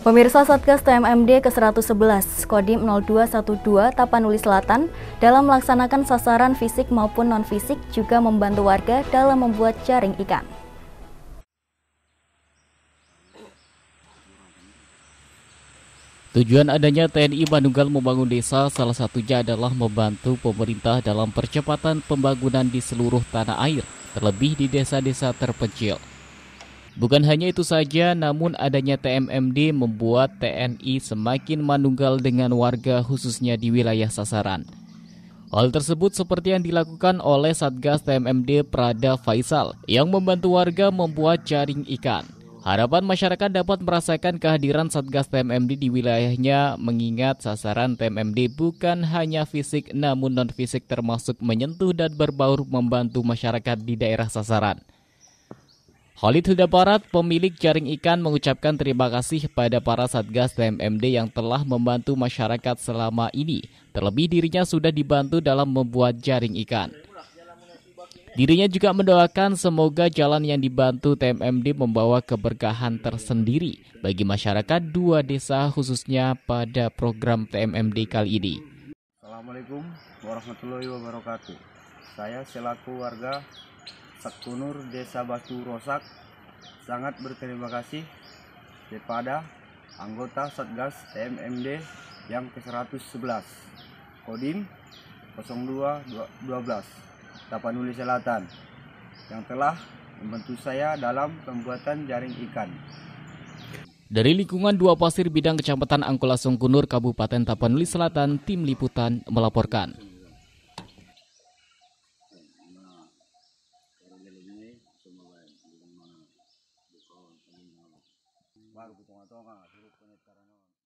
Pemirsa Satgas TMMD ke-111 Kodim 0212 Tapanuli Selatan dalam melaksanakan sasaran fisik maupun non-fisik juga membantu warga dalam membuat jaring ikan. Tujuan adanya TNI Manunggal membangun desa salah satunya adalah membantu pemerintah dalam percepatan pembangunan di seluruh tanah air, terlebih di desa-desa terpencil. Bukan hanya itu saja, namun adanya TMMD membuat TNI semakin manunggal dengan warga khususnya di wilayah sasaran. Hal tersebut seperti yang dilakukan oleh Satgas TMMD Prada Faisal yang membantu warga membuat jaring ikan. Harapan masyarakat dapat merasakan kehadiran Satgas TMMD di wilayahnya mengingat sasaran TMMD bukan hanya fisik namun non-fisik termasuk menyentuh dan berbaur membantu masyarakat di daerah sasaran. Khalid Huda Barat, pemilik jaring ikan mengucapkan terima kasih pada para Satgas TMMD yang telah membantu masyarakat selama ini. Terlebih dirinya sudah dibantu dalam membuat jaring ikan. Dirinya juga mendoakan semoga jalan yang dibantu TMMD membawa keberkahan tersendiri bagi masyarakat dua desa khususnya pada program TMMD kali ini. Assalamualaikum warahmatullahi wabarakatuh. Saya selaku warga Sakunur Desa Batu Rosak sangat berterima kasih kepada anggota Satgas TMMD yang ke-111 Kodim 0212 Tapanuli Selatan yang telah membantu saya dalam pembuatan jaring ikan. Dari lingkungan dua pasir bidang Kecamatan Angkulasong Kunur, Kabupaten Tapanuli Selatan, tim liputan melaporkan. 悪いとがどうかが出るこねったらの。